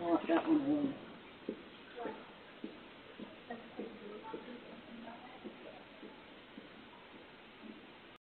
want that one away.